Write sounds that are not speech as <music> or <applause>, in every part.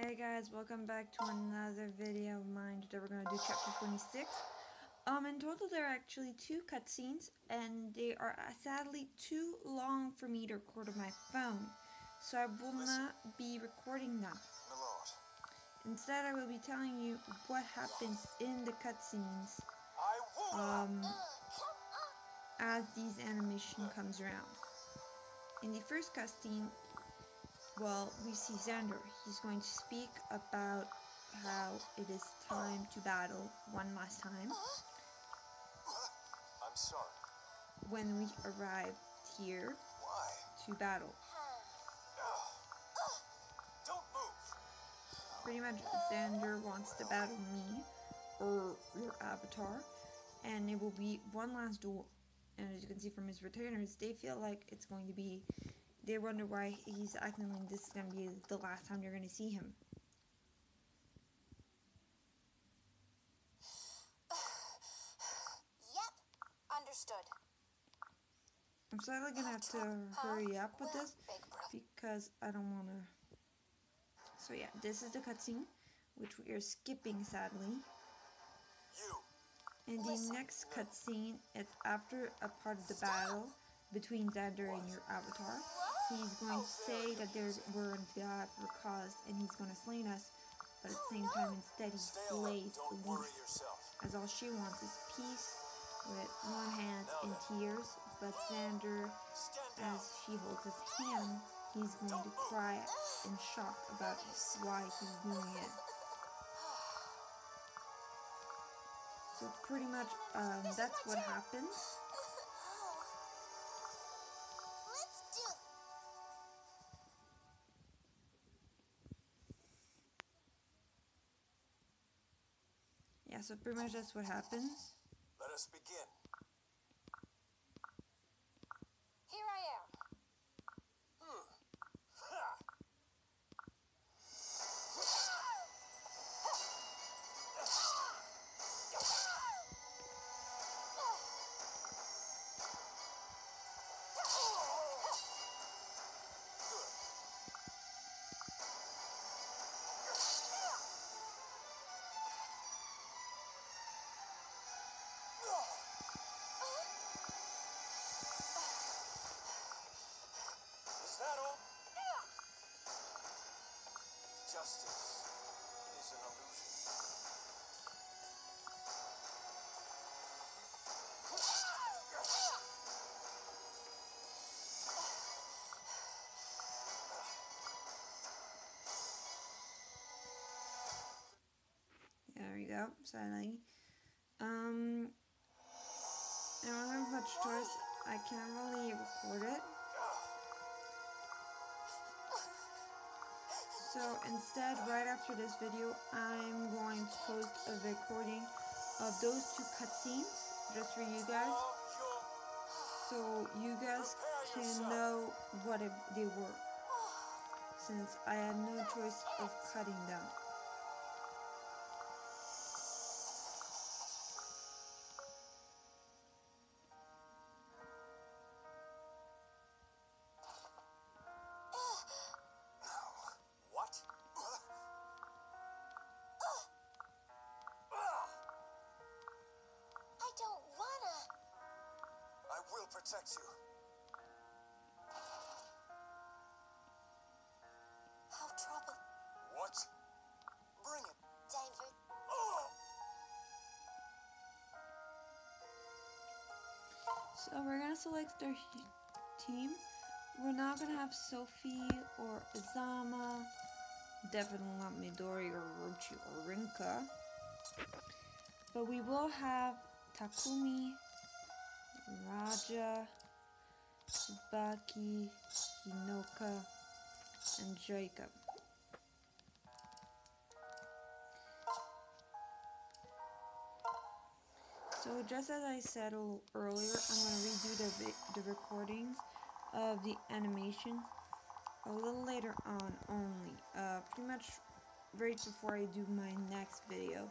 Hey guys, welcome back to another video of mine. Today we're going to do chapter 26. Um, in total there are actually two cutscenes, and they are uh, sadly too long for me to record on my phone. So I will not be recording them. Instead I will be telling you what happens in the cutscenes um, as these animation comes around. In the first cutscene, well, we see Xander. He's going to speak about how it is time to battle one last time I'm sorry. when we arrive here Why? to battle. Don't move. Pretty much, Xander wants to battle me or your avatar, and it will be one last duel. And as you can see from his retainers, they feel like it's going to be. They wonder why he's acting like this is going to be the last time you're going to see him. Yep, understood. I'm sadly gonna have to hurry up with this because I don't want to. So yeah, this is the cutscene, which we are skipping sadly. And the next cutscene is after a part of the battle between Xander and your avatar. He's going to say that there we're to for cause and he's going to slay us, but at the same time instead he slays Elise, yourself. as all she wants is peace with one hand and tears, but Xander as she holds his hand, he's going to cry in shock about why he's doing it. So pretty much, um, that's what happens. Yeah, so pretty much that's what happens. Let us begin. Justice is an illusion. There we go, sadly. Um, I don't have much choice. I can't really record it. So instead, right after this video, I'm going to post a recording of those two cutscenes just for you guys, so you guys can know what they were. Since I had no choice of cutting them. I protect you. Have trouble. What? Bring it. Danger. Oh! So we're gonna select our team. We're not gonna have Sophie or Izana, definitely not Midori or Rochi or Rinka. But we will have Takumi, Raja, Tsubaki, Hinoka, and Jacob. So just as I said earlier, I'm going to redo the, the recordings of the animation a little later on only. Uh, pretty much right before I do my next video.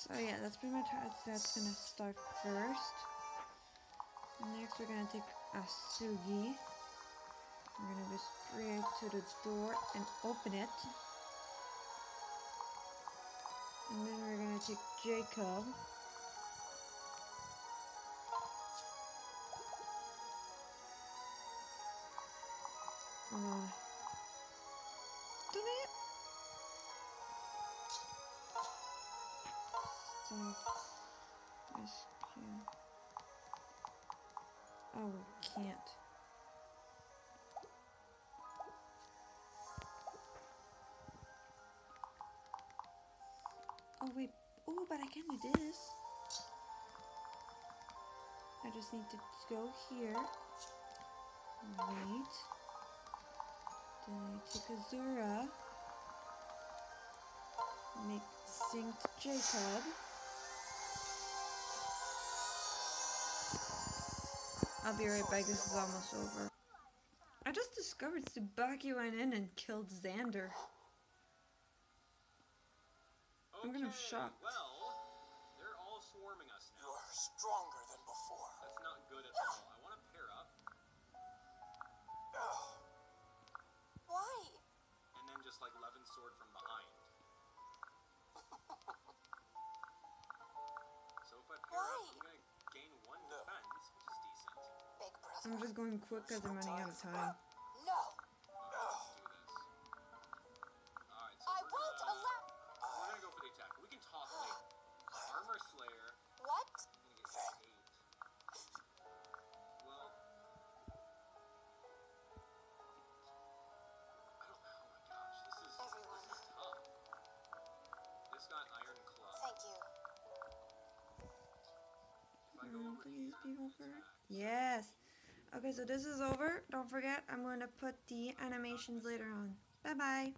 So yeah, that's pretty much how that's gonna start first. Next, we're gonna take Asugi. We're gonna go straight to the door and open it. And then we're gonna take Jacob. Stop. Rescue. Oh, can't. Oh wait. Oh, but I can do this. I just need to go here. Wait. Then I take Azura. Make synced Jacob. I'll be right back. This is almost over. I just discovered Tsubaki went in and killed Xander. I'm kind of Okay, shocked. Well, they're all swarming us now. You're stronger than before. That's not good at all. I want to pair up Why? and then just like Levin sword from behind. <laughs> so if I pair Why? up, I'm just going quick because I'm running out of time. No. Alright, let's do this. Alright, so I won't allow. We're gonna go for the attack. We can talk later. Armor Slayer. What? I'm gonna get eight. Well, I don't. Oh my gosh, this is Everyone. this is tough. This got Iron Club. Thank you. If I go over please here, be over. Yes. Okay, so this is over. Don't forget, I'm going to put the animations later on. Bye bye.